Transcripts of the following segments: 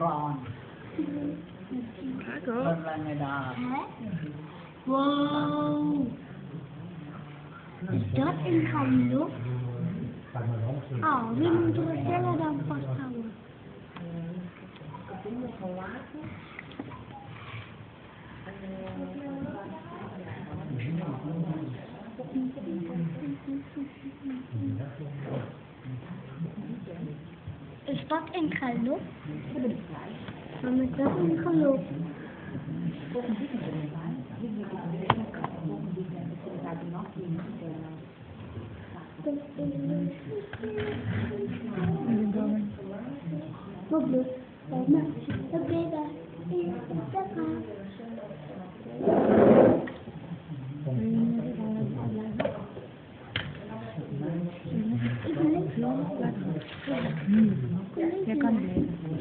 ร้อนลดอะไรไม่ได้ว้าว dort in Hallo auch wie man so selber dann fast kann Ist dort in Hallo? Moet er sneller dan vasthouden? Is dat een galop? Maar is een galop? Bubble, mama, the baby is the car. Je kan lezen.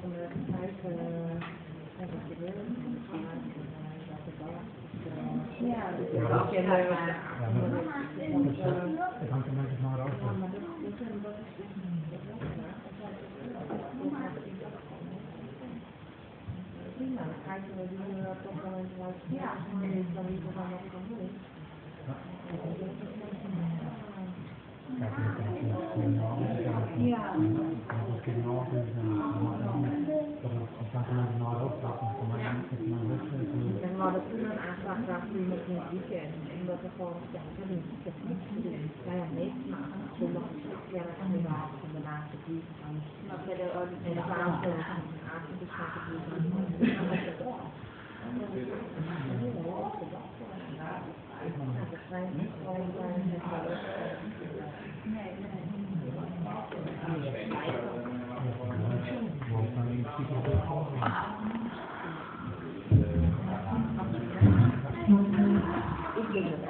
kan je het criminaal Ja. Dat is criminaal, dus dat het gaat er naar op, dat is voor mij niet naar wedstrijd. En maar dat toen een aanvraag vraagt u nog een weekend. Omdat er gewoon, ja, ik heb niet, ik heb niets te doen. Ja, ja, nee, maar zondag is het ja, dat kan niet waar. Van de laatste die van. Maar verder, en de laatste, de laatste beschaffen die van. Nee, nee. Thank you.